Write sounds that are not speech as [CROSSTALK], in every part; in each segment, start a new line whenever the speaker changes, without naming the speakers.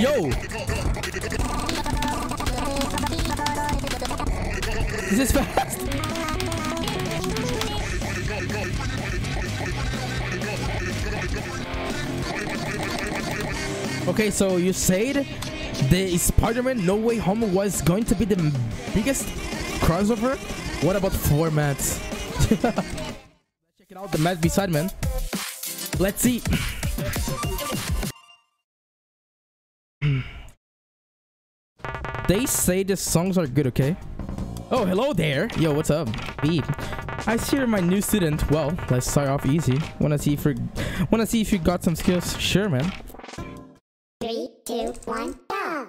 Yo! Is this fast! Okay, so you said the Spider-Man No Way Home was going to be the biggest crossover? What about formats? [LAUGHS] Check out, the Matt B-side man. Let's see. They say the songs are good, okay? Oh, hello there. Yo, what's up? Beep. I see you're my new student. Well, let's start off easy. Wanna see if you wanna see if you got some skills? Sure, man.
Three, two, one, go!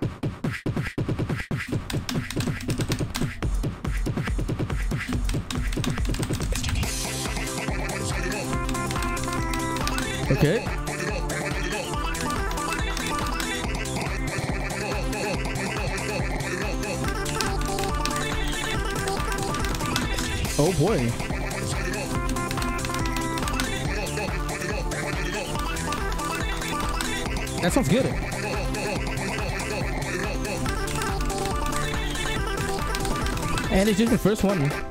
Okay. Oh boy. That sounds good. And it's just the first one.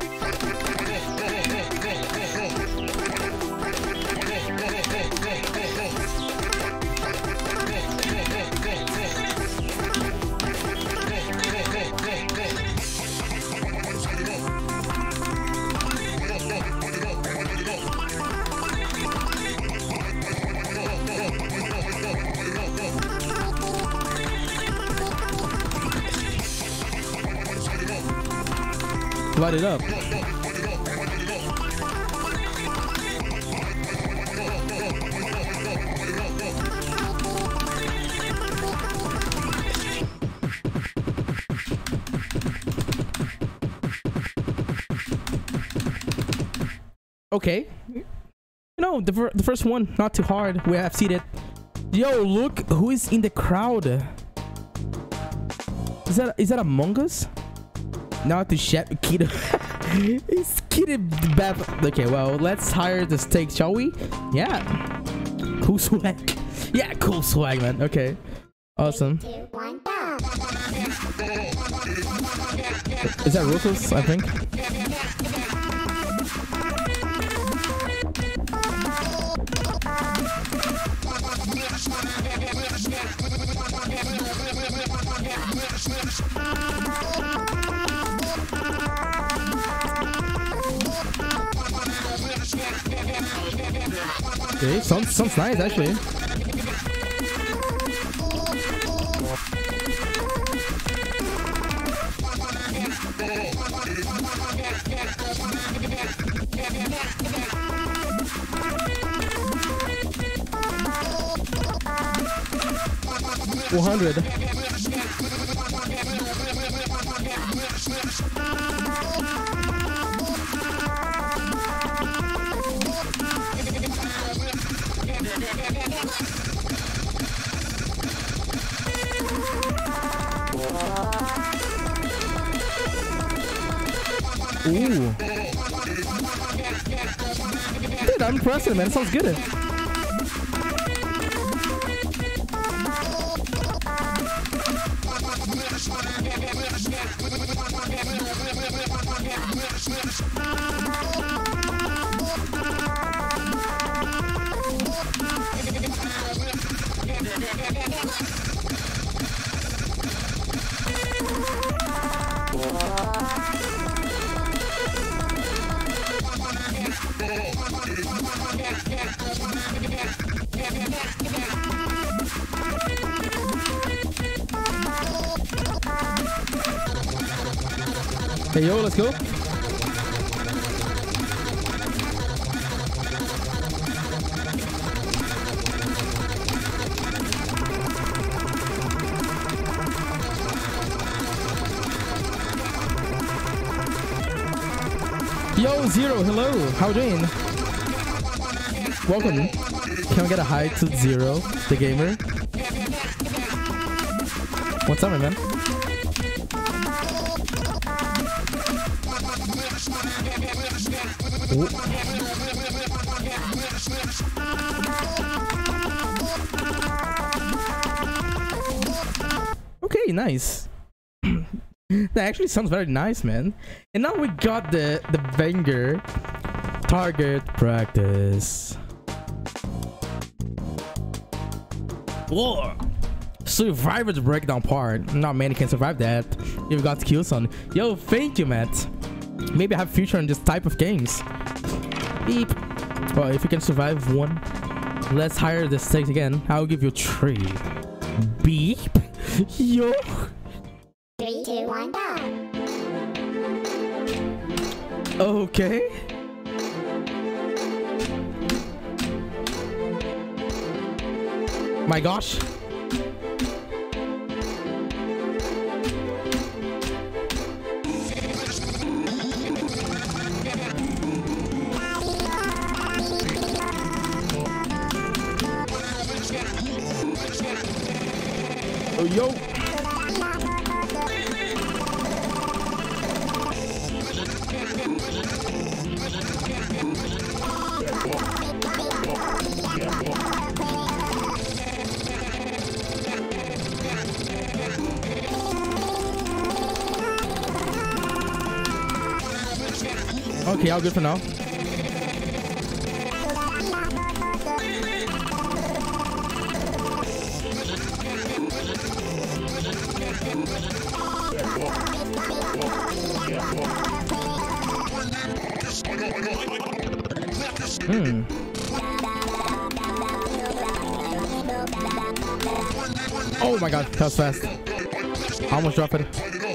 Light it up. Okay. You know, the, the first one, not too hard. We have seen it. Yo, look who is in the crowd. Is that is that Among Us? Not to Chef [LAUGHS] Keto. it's Bab. Okay, well, let's hire the steak, shall we? Yeah. Cool swag. [LAUGHS] Yeah, cool swag, man. Okay. Awesome.
Two, one!
Is that Rufus, I think? Okay, sounds, sounds actually. One hundred. I'm impressed, man. It sounds good. Zero, the gamer? What's up, man? Ooh. pretty nice. [CLEARS THROAT] that actually sounds very nice, man. And now we got the the banger target practice. Whoa! Survivor the breakdown part. Not many can survive that. You've got skills on. Yo, thank you, Matt. Maybe I have future in this type of games. Beep. Well, if you can survive one, let's hire the stakes again. I'll give you three. Beep. [LAUGHS] Yo.
Three, two, one, go.
Okay. My gosh. All good for now. Hmm. Oh my god, that was fast. I almost dropped it.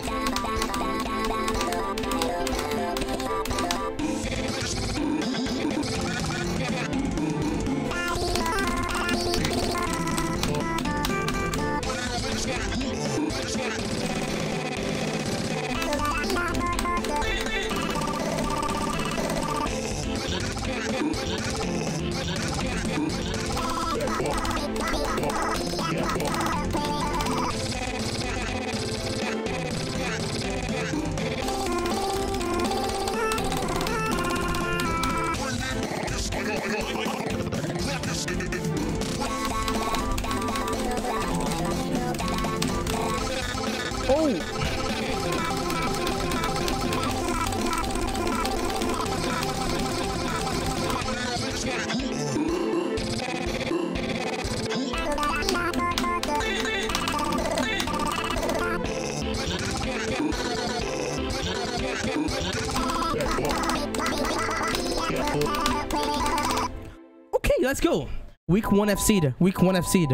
Week one FC. Week one FC.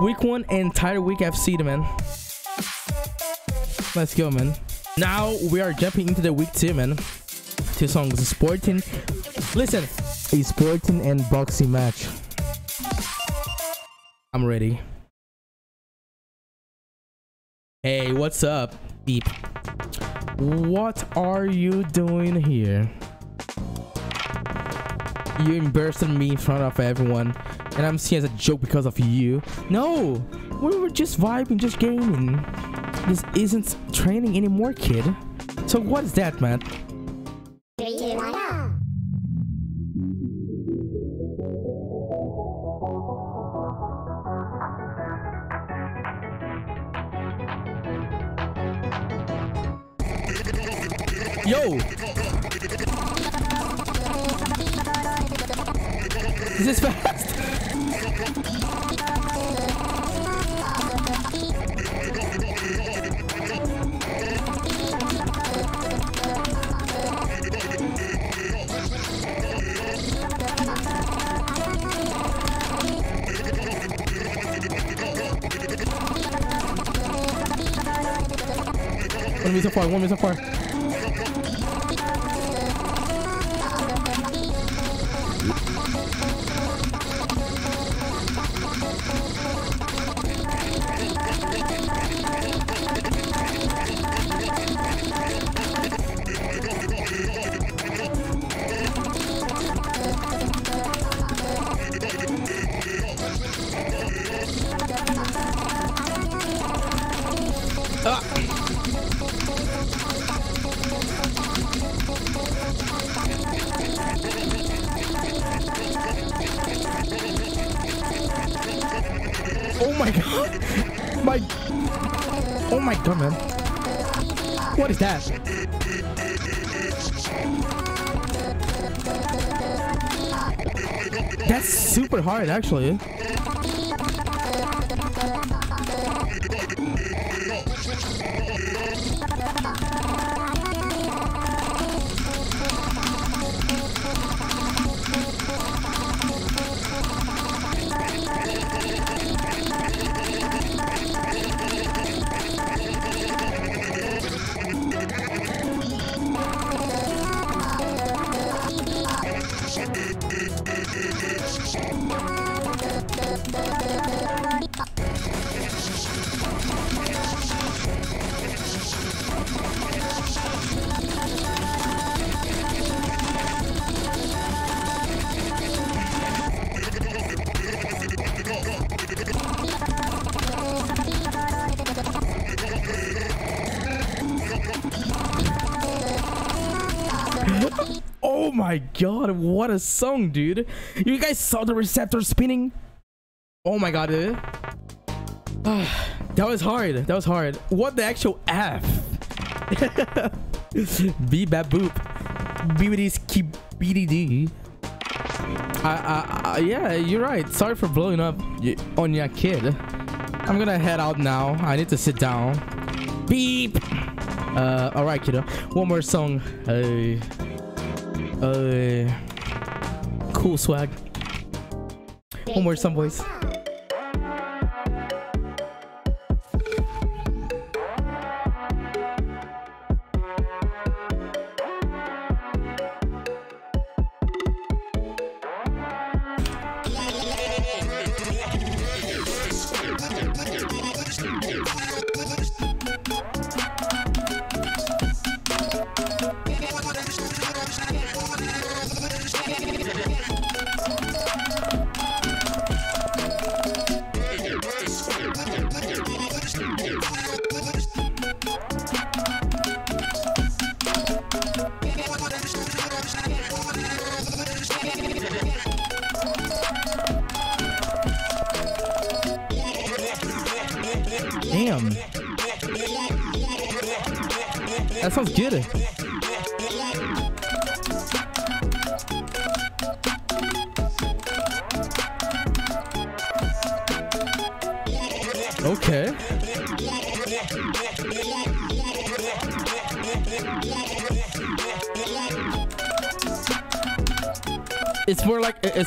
Week one entire week FC, man. Let's go, man. Now we are jumping into the week two, man. Two songs, sporting. Listen, a sporting and boxing match. I'm ready. Hey, what's up, beep? What are you doing here? You embarrassed me in front of everyone, and I'm seen as a joke because of you. No, we were just vibing, just gaming. This isn't training anymore, kid. So what is that, man?
Three, two, one, go.
Yo! Super hard, actually. Song, dude. You guys saw the receptor spinning? Oh my god, dude. that was hard. That was hard. What the actual F? [LAUGHS] B bap boop. BBD's keep BDD. I, I, I, yeah, you're right. Sorry for blowing up on your kid. I'm gonna head out now. I need to sit down. Beep. Uh, all right, kiddo. One more song. Uh, uh, cool swag. One more song, boys.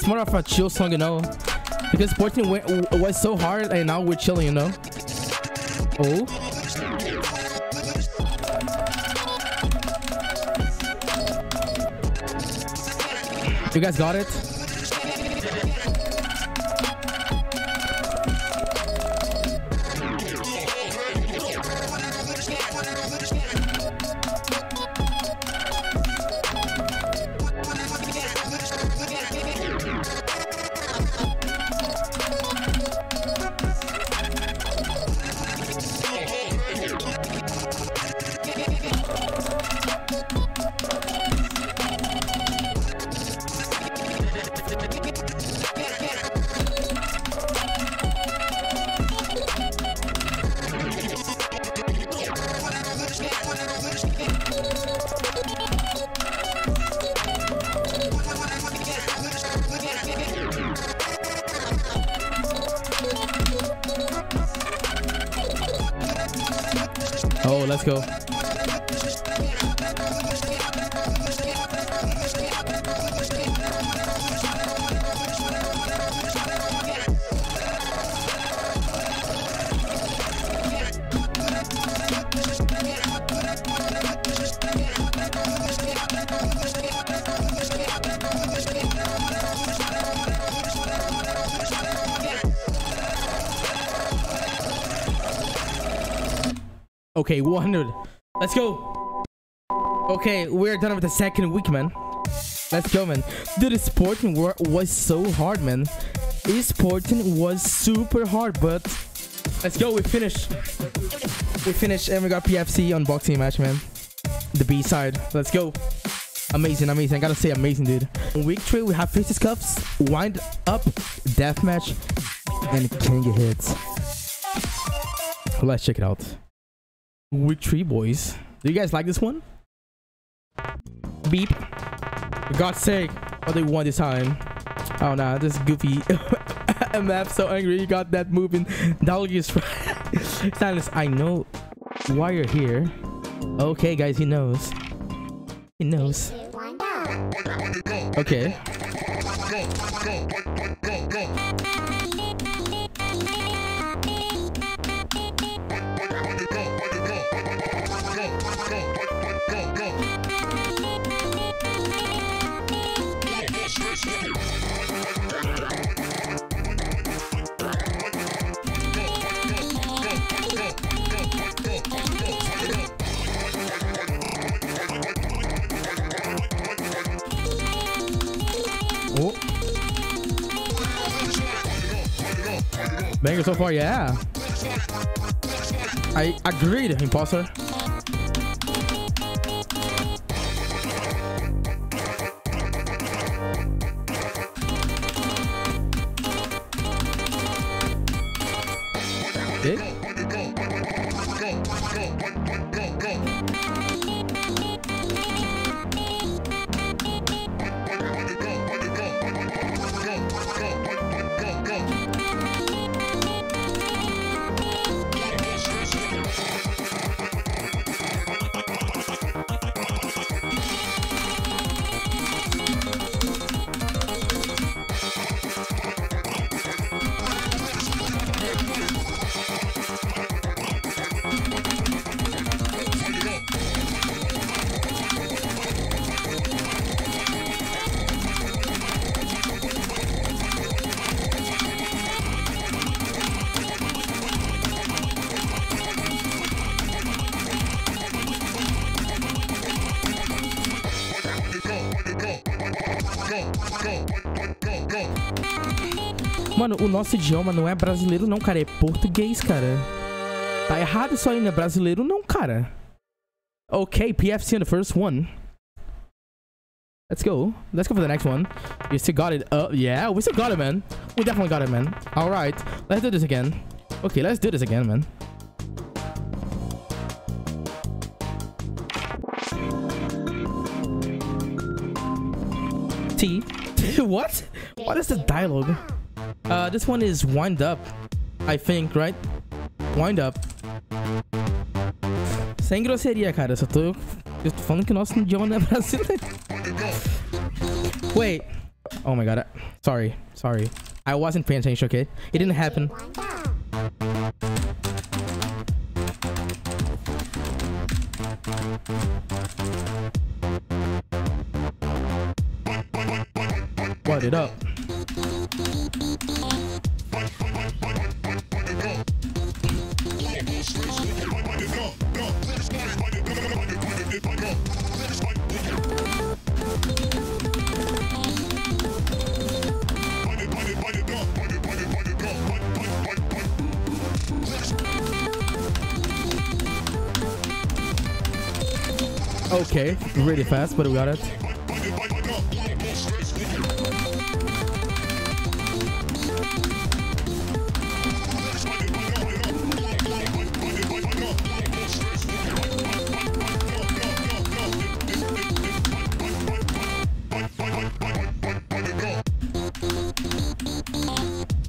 It's more of a chill song, you know, because 14 went, was so hard, and now we're chilling, you know. Oh. You guys got it? Okay, 100. Let's go. Okay, we're done with the second week, man. Let's go, man. Dude, sporting wa- was so hard, man. Esporting was super hard, but let's go. We finished. We finished, and we got PFC unboxing match, man. The B side. Let's go. Amazing, amazing. I gotta say, amazing, dude. On week three, we have fisticuffs, wind up, deathmatch, and king hits. let's check it out. Week three, boys. Do you guys like this one? Beep. For God's sake, what they won this time? Oh nah, this goofy MF so angry he got that moving. Doggy's Silence, I know why you're here. Okay, guys, he knows. He knows.
Three, two, one, go.
Okay. So far, yeah. I agreed, imposter. Mano, o nosso idioma não é brasileiro não, cara. É português, cara. Tá errado isso aí, não é brasileiro não, cara. Okay, PFC on the first one. Let's go. Let's go for the next one. We still got it. Uh, yeah, we still got it, man. We definitely got it, man. All right, let's do this again. Okay, let's do this again, man. T. [LAUGHS] what? What is the dialogue? Uh, this one is wind up. I think, right? Wind up. Sem grosseria, cara. Só tô, eu tô falando que o nosso idioma não é [LAUGHS] brasileiro. Wait. Oh my god. Sorry. Sorry. I wasn't paying attention, okay? It didn't happen. What it up? Okay, really fast, but we got it.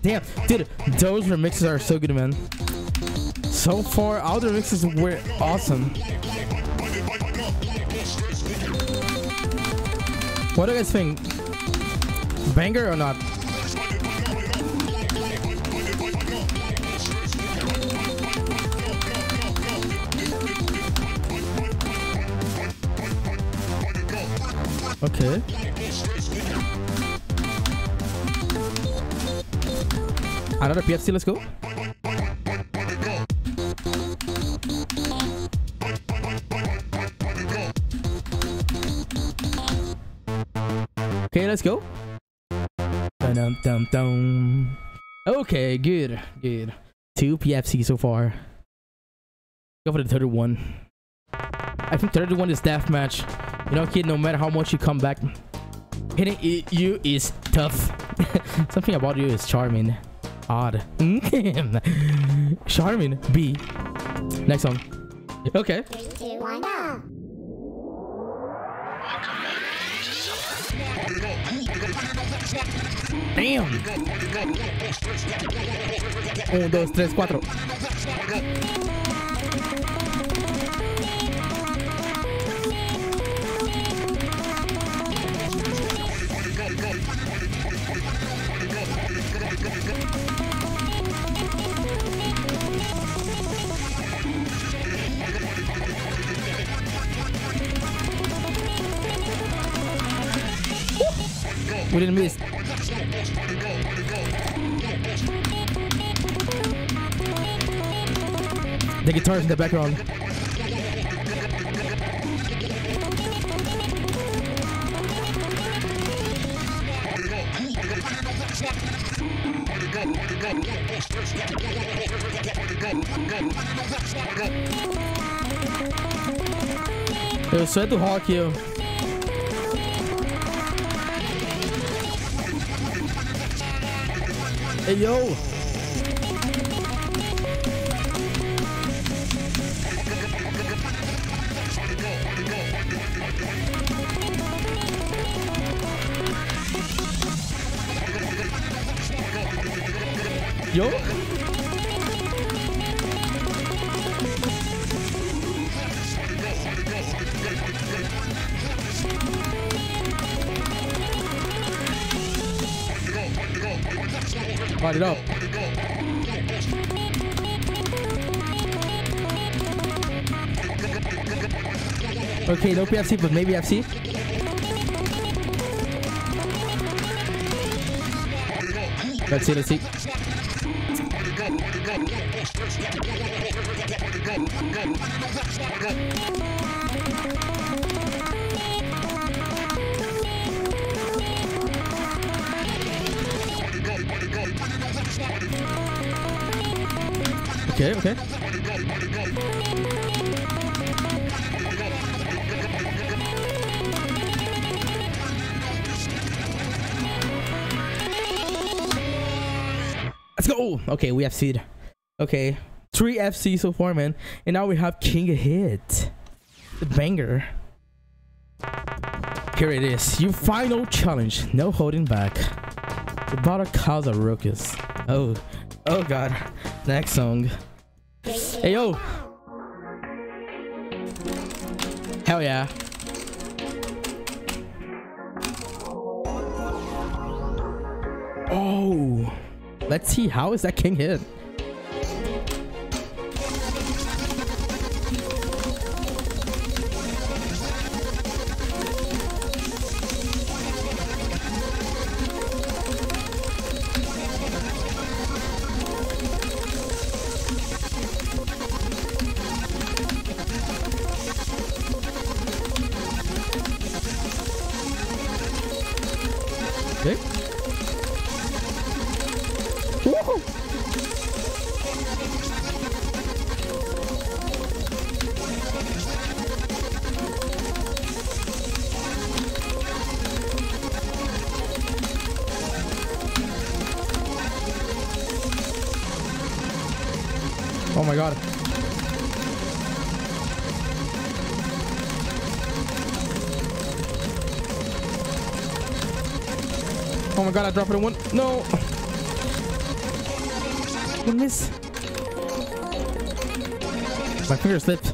Damn, dude, those remixes are so good, man. So far, all the remixes were awesome. What do you guys think? Banger or not? Okay. Another PFC, let's go. Let's go. Dun, dun, dun. Okay, good, good. Two PFC so far. Go for the third one. I think third one is deathmatch. You know, kid, no matter how much you come back, hitting you is tough. [LAUGHS] Something about you is charming. Odd. [LAUGHS] charming. B. Next song. Okay.
Three, two, one,
Damn. 1, 2, 3, 4. We didn't miss. The guitar's in the background. Eu sou é do rock, eu. Hey, yo! Yo? No PFC, but maybe FC. Let's see, let's see. Okay, okay. Let's. Okay, we have seed. Okay, three FC so far, man, and now we have King Hit, the banger. Here it is, your final challenge. No holding back. The cause a ruckus. Oh, oh God. Next song. Hey yo. Hell yeah. Oh. Let's see how is that king hit? Oh my god. Oh my god, I dropped it in one. No. Miss. My finger slipped.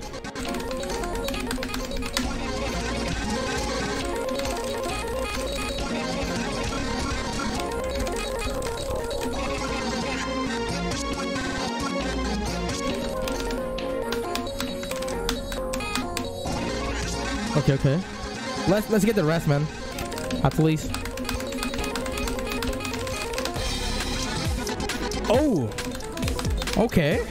Okay, okay. Let's let's get the rest, man. At least. Oh. Okay.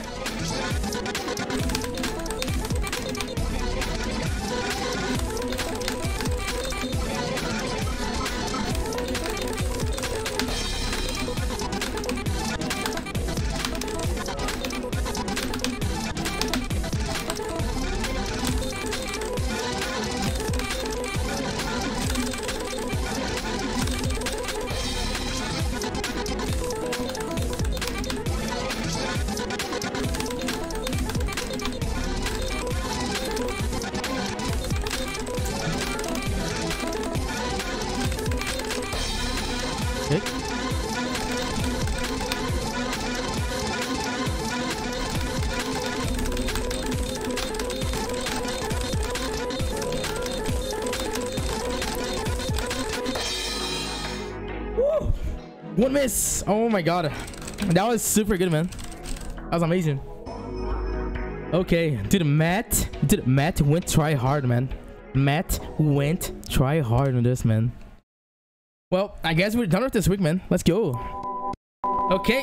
One miss. Oh my god. That was super good, man. That was amazing. Okay, dude, Matt, dude, Matt went try hard, man. Matt went try hard on this, man. Well, I guess we're done with this week, man. Let's go. Okay,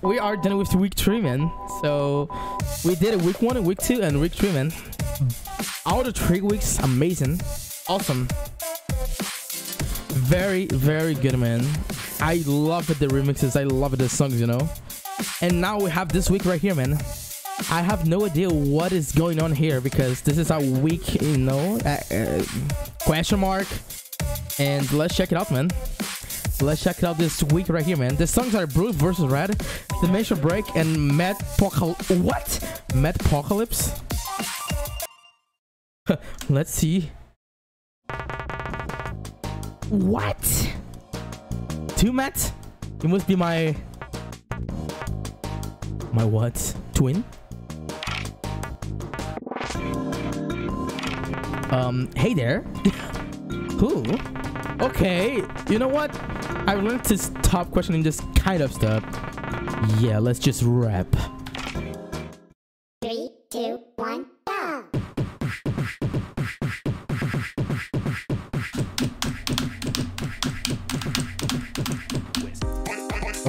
we are done with week three, man. So we did a week one, week two, and week three, man. All the three weeks, amazing, awesome, very, very good, man. I love the remixes. I love the songs, you know. And now we have this week right here, man. I have no idea what is going on here because this is a week, you know, uh, uh, question mark. And let's check it out, man. Let's check it out this week right here, man. The songs are Bruce versus Red, The Dimension Break, and Mad. What? Mad Apocalypse? [LAUGHS] let's see. What? Two Matt? You must be my... My what? Twin? Um, hey there. [LAUGHS] Who? Okay, you know what? I learned to stop questioning this kind of stuff. Yeah, let's just rap.
Three, two, one,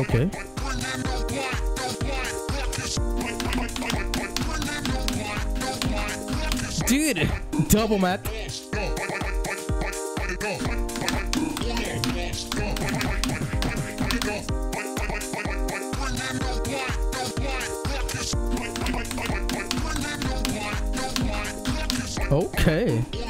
Okay. Dude, double Matt. Okay.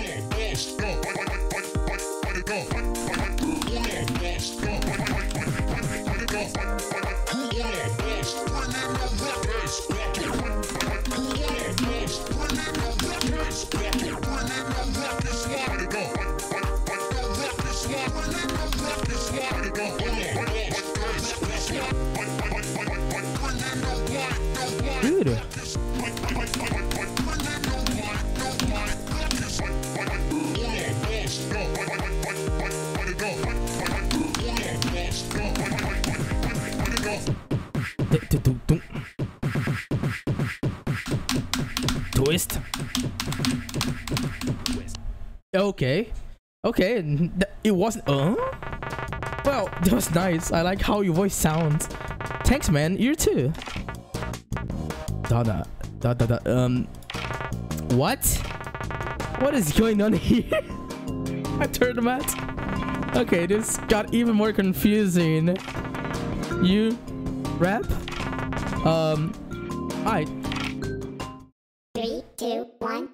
Okay. Okay. It wasn't. Uh? Well, [LAUGHS] that was nice. I like how your voice sounds. Thanks, man. You too. Da da da da. Um. What? What is going on [LAUGHS] here? I turned out. Okay, this got even more confusing. You rap? Um. I.
Three, two, one,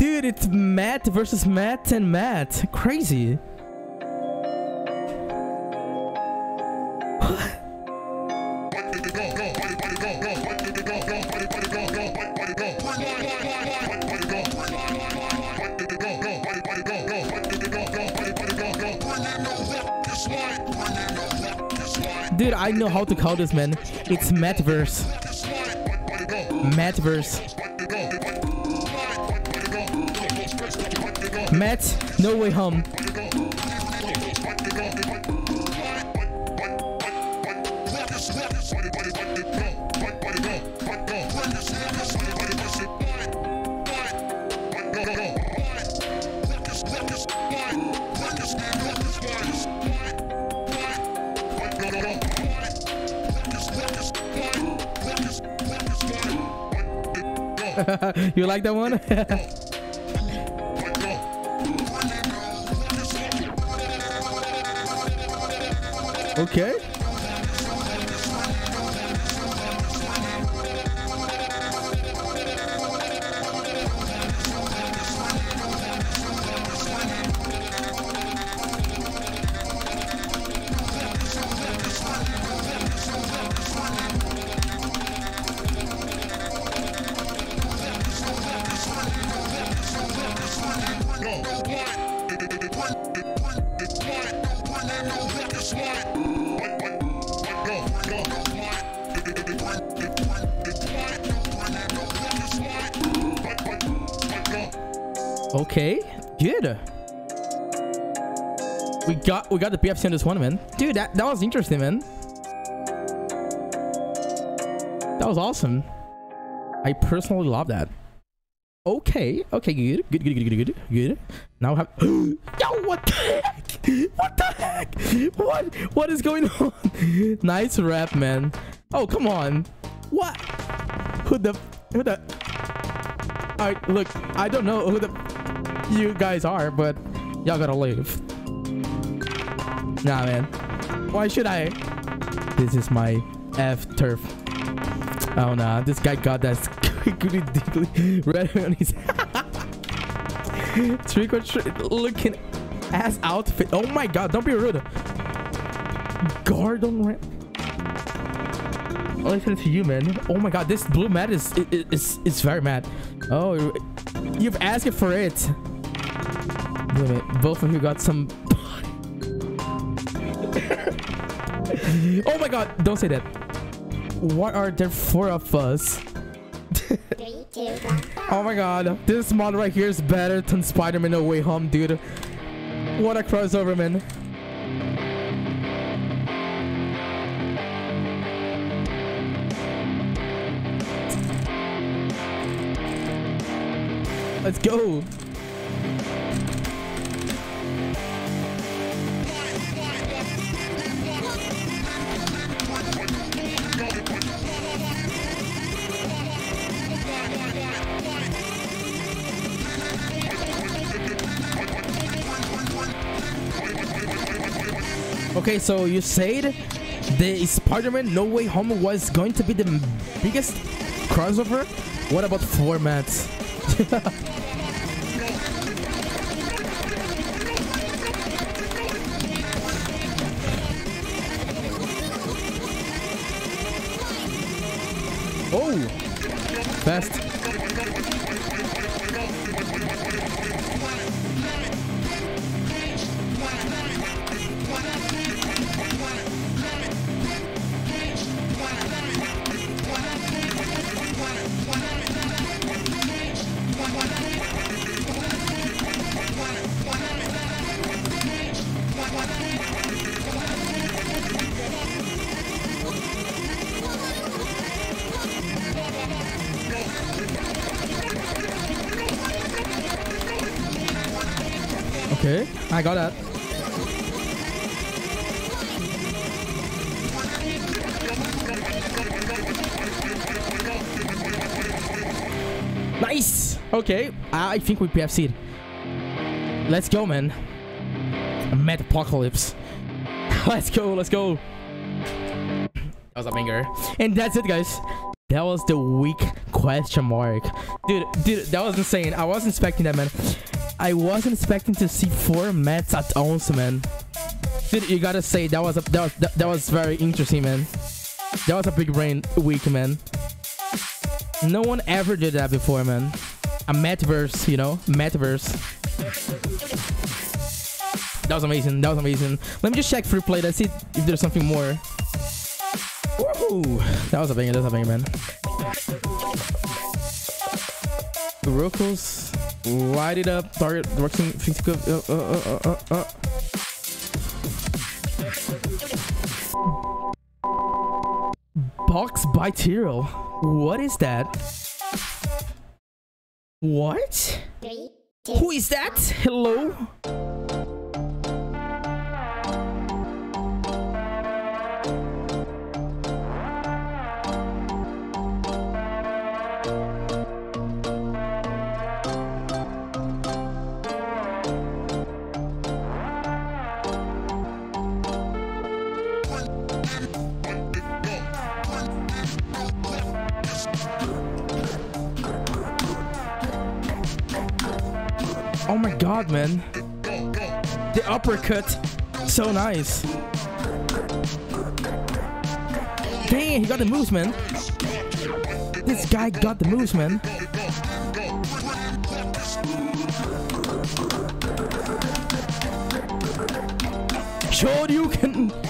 Dude, it's Matt versus Matt and Matt. Crazy. Dude, I know how to call this, man. It's Mattverse. Mattverse. Matt, no way home. [LAUGHS] you like that one? [LAUGHS] okay. Got we got the PFC on this one, man. Dude, that, that was interesting, man. That was awesome. I personally love that. Okay, okay, good, good, good, good, good, good, good. Now have. [GASPS] Yo, what the heck? What the heck? What? What is going on? [LAUGHS] nice rap, man. Oh, come on. What? Who the? Who the? Alright, look, I don't know who the you guys are, but y'all gotta leave. Nah, man. Why should I? This is my F turf. Oh nah, this guy got that [LAUGHS] goody red [LAUGHS] on his [LAUGHS] trick or treat looking ass outfit. Oh my god, don't be rude. Gordon Ram. Listen to you, man. Oh my god, this blue Matt is is is, is very mad. Oh, you've asked for it. Wait a minute, both of you got some. Oh my god, don't say that. What are there four of us?
Three, two, one.
Oh my god, this mod right here is better than Spider-Man No Way Home, dude. What a crossover, man. Let's go. Okay, so you said the Spider-Man No Way Home was going to be the biggest crossover? What about formats? [LAUGHS] oh! Fast. I got it. Nice. Okay, I think we PFC'd. Let's go, man. Mad apocalypse. [LAUGHS] let's go. Let's go. That was a banger. And that's it, guys. That was the week question mark. Dude, dude, that was insane. I wasn't expecting that, man. I wasn't expecting to see four Matts at once, man. Dude, you gotta say that was a that was that, that was very interesting, man. That was a big brain week, man. No one ever did that before, man. A Mattverse, you know, Mattverse. That was amazing. That was amazing. Let me just check free play. Let's see if there's something more. That was a banger. That was a banger, man. Ruckus, light it up. Target direction. Go. Uh, uh, uh, uh, uh. Box by Tyrell. What is that? What? Who is that? Hello? God, man. The uppercut. So nice. Dang, he got the moves, man. This guy got the moves, man. Sure you can.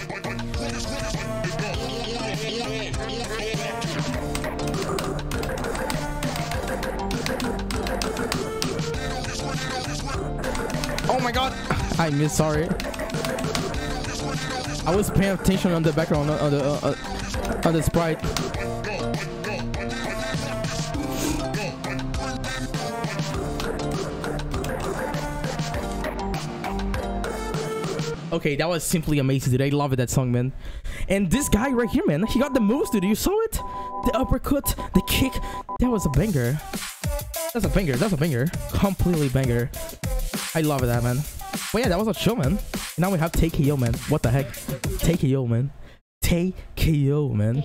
My god. I missed, sorry. I was paying attention on the background on the uh, uh, on the sprite. Okay, that was simply amazing, dude. I love that song, man. And this guy right here, man, he got the moves, dude. You saw it? The uppercut, the kick. That was a banger. That's a banger. That's a banger. Completely banger. I love that, man. But yeah, that was a show, man. Now we have Take KO, man. What the heck? Take KO, man. Take KO, man.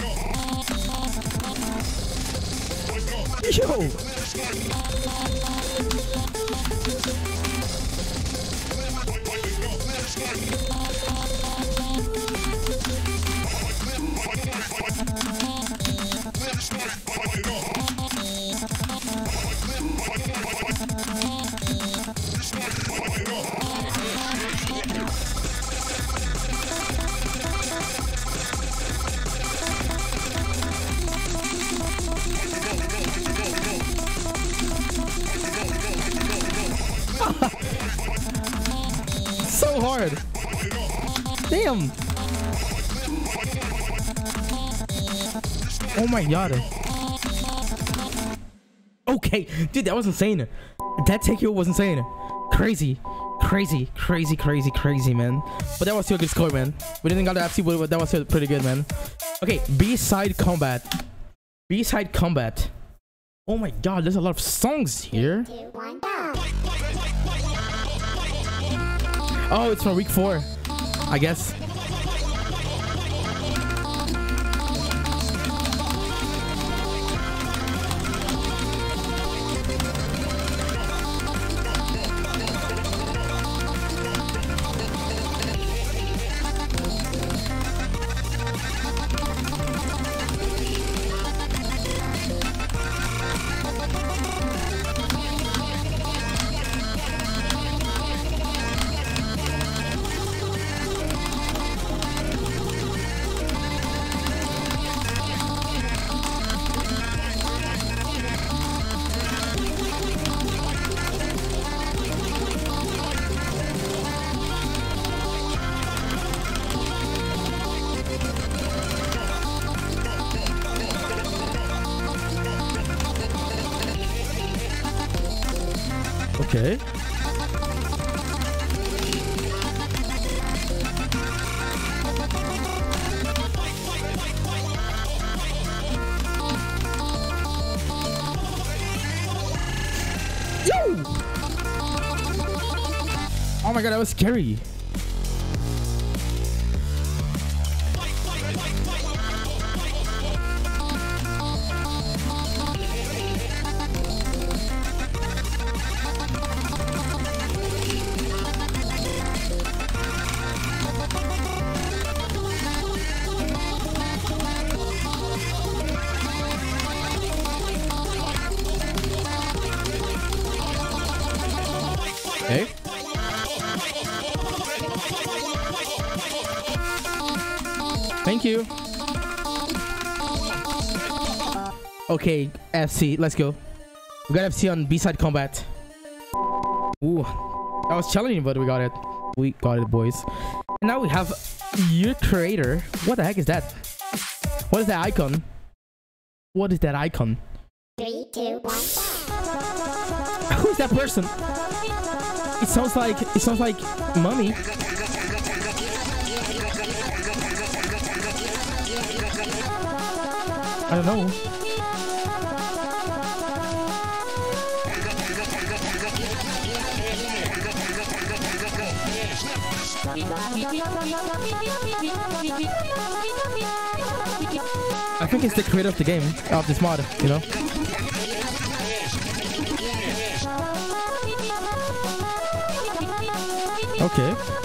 Yo. So Damn. Oh my god. Okay, dude, that was insane. That take you was insane. Crazy. Crazy, crazy, crazy, crazy, man. But that was still a good score, man. We didn't got the FC, but that was still pretty good, man. Okay, B-side combat. B-side combat. Oh my god, there's a lot of songs here. Oh, it's from week four, I guess. Oh my god, that was scary. Okay, FC, let's go. We got FC on B-side combat. Ooh, that was challenging, but we got it. We got it, boys. And now we have your creator. What the heck is that? What is that icon? What is that icon?
Three, two, one. [LAUGHS]
Who is that person? It sounds like it sounds like mummy. I don't know. I think it's the creator of the game, of this mod, you know? Okay.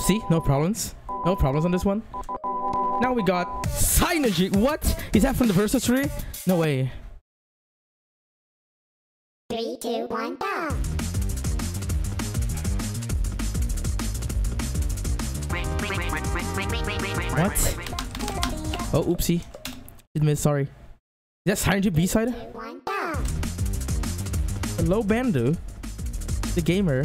FC, no problems. No problems on this one. Now we got Synergy. What? Is that from the Versus tree? No way.
Three, two, one, go.
What? Oh, oopsie. Did miss, sorry. Is that Synergy B-side? Hello, Bandu. The gamer.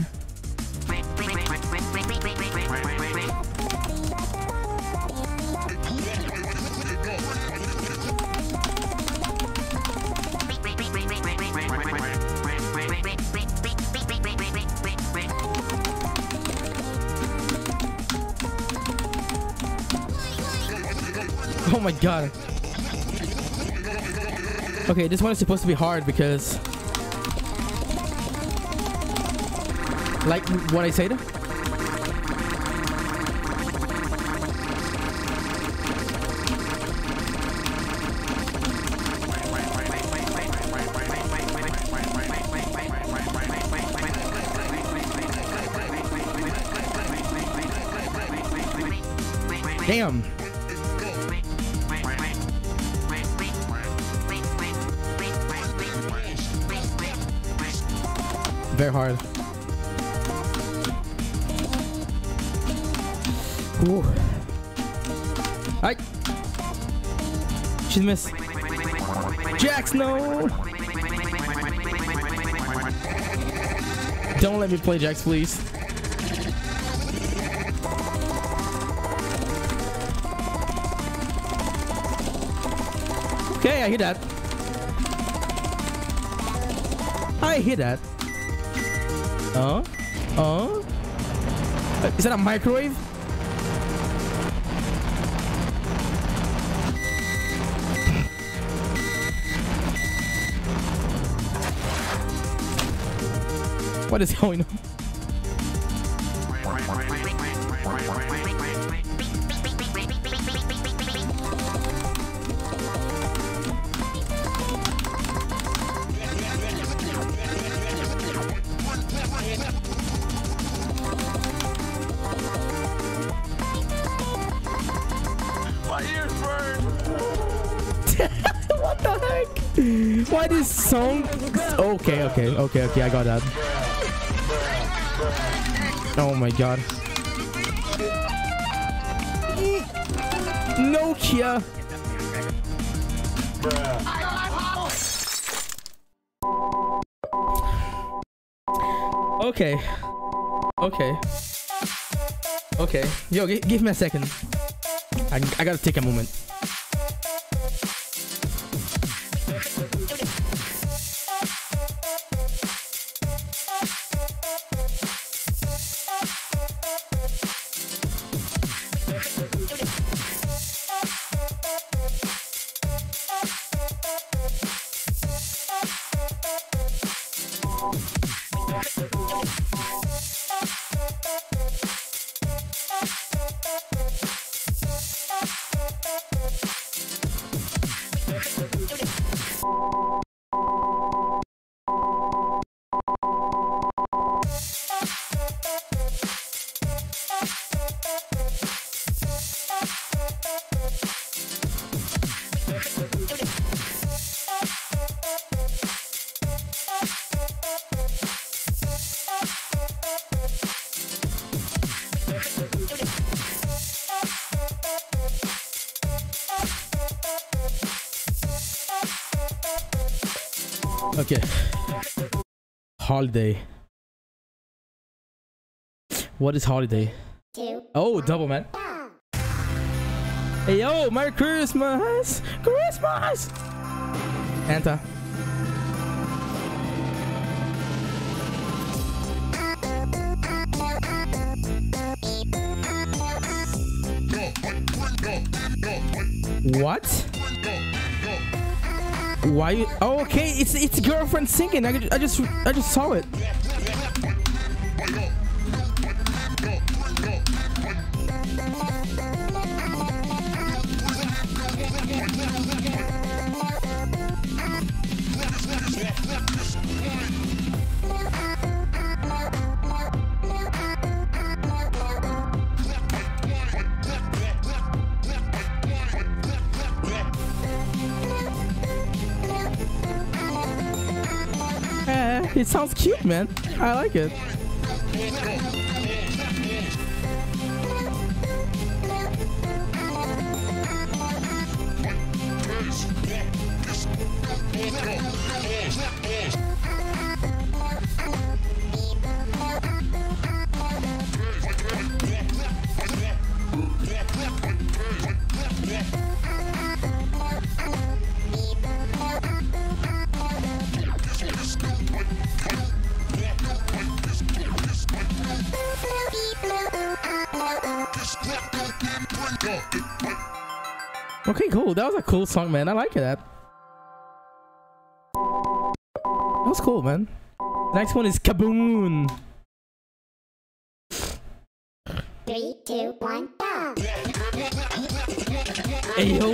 [LAUGHS] Oh my god. Okay, this one is supposed to be hard because like what I said. Let me play Jax, please. Okay, I hear that. I hear that. Uh? Uh? Uh, Is that a microwave? What is going on? What the heck? Why this song? Okay, okay, okay, okay. I got that. Oh my god. Nokia. Okay. Okay. Okay. Yo, gi- give me a second. I, I gotta take a moment. Okay. Holiday. What is holiday?
Two.
Oh, double man. Hey yo, Merry Christmas! Christmas! Anta. What? Why? You, oh, okay. It's it's girlfriend singing. I, I just I just saw it. It sounds cute, man. I like it. Okay, cool. That was a cool song, man. I like that. That was cool, man. Next one is Kaboom.
Three, two, one, go.
Hey yo.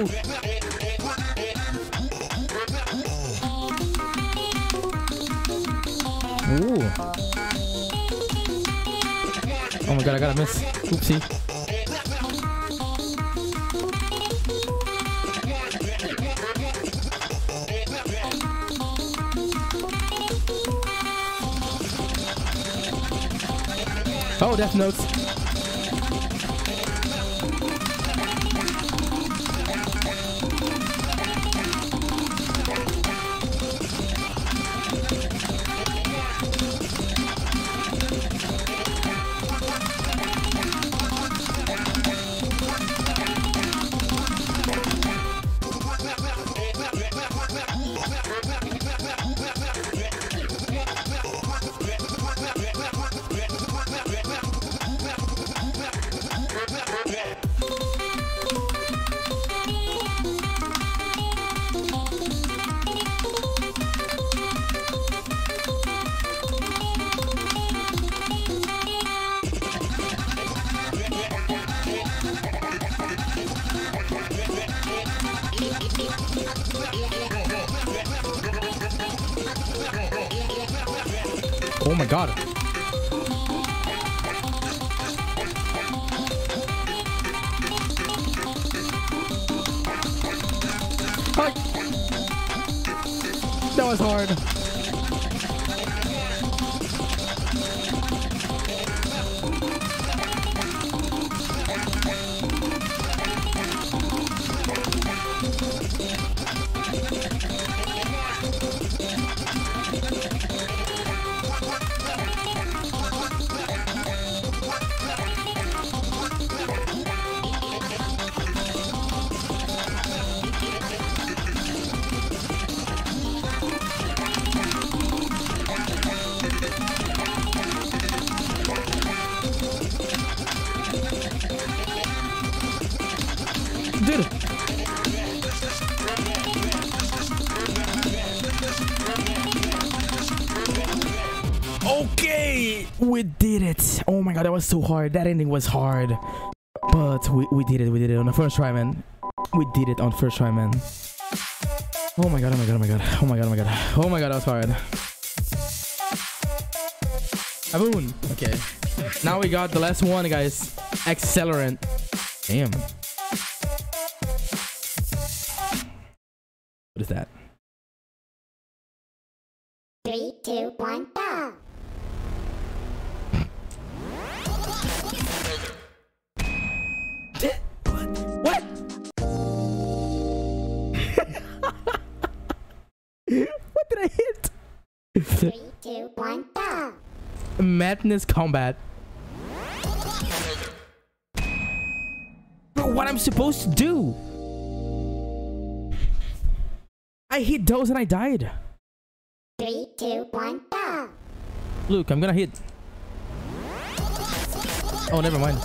Ooh. Oh my god, I gotta miss. Oopsie. Oh, Death Notes. Hi. That was hard. Was so hard. That ending was hard. But we, we did it. We did it on the first try, man. We did it on first try, man. Oh my god, oh my god, oh my god. Oh my god, oh my god. Oh my god, that was hard. Aboon. Okay. Now we got the last one, guys. Accelerant. Damn. Madness combat. Bro, what I'm supposed to do? I hit those and I died.
Three, two, one, go.
Luke, I'm gonna hit. Oh, never mind.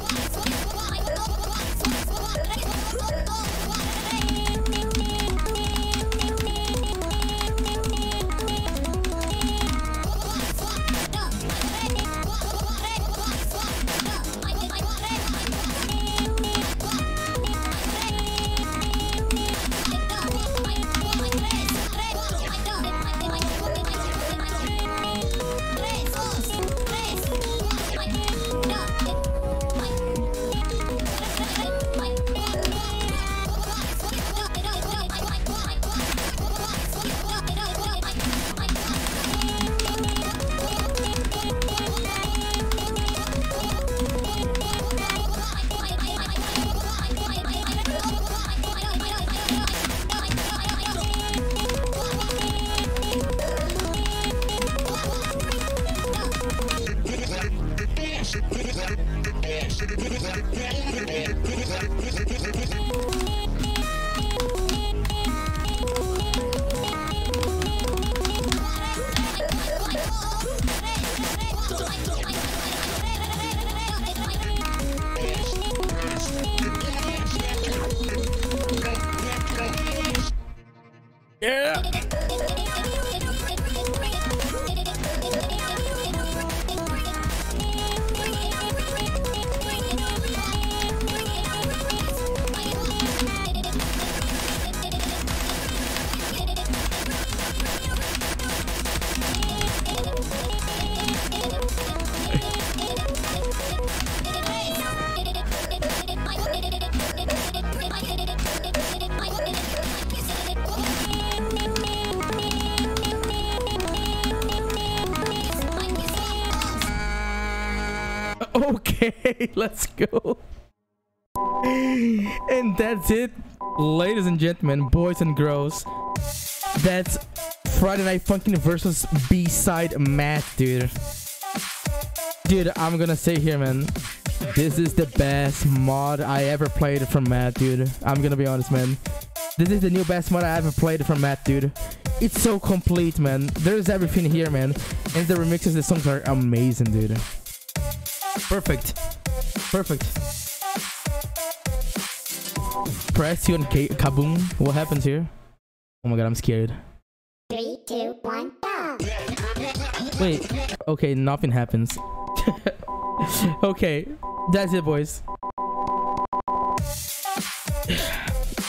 Okay, [LAUGHS] let's go. And that's it, ladies and gentlemen, boys and girls. That's Friday Night Funkin' versus B-side Matt, dude. Dude, I'm gonna say here, man. This is the best mod I ever played from Matt, dude. I'm gonna be honest, man. This is the new best mod I ever played from Matt, dude. It's so complete, man. There's everything here, man. And the remixes, the songs are amazing, dude. Perfect. Perfect. Press you and K- kaboom. What happens here? Oh my god, I'm scared.
Three, two, one, go.
Wait. Okay, nothing happens. [LAUGHS] okay, that's it, boys.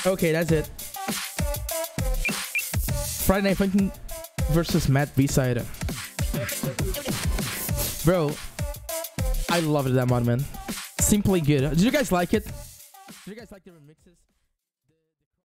okay, that's it. Friday Night Funkin' versus Matt B-side. Bro, I loved that mod, man. Simply good. Did you guys like it? Did you guys like the remixes?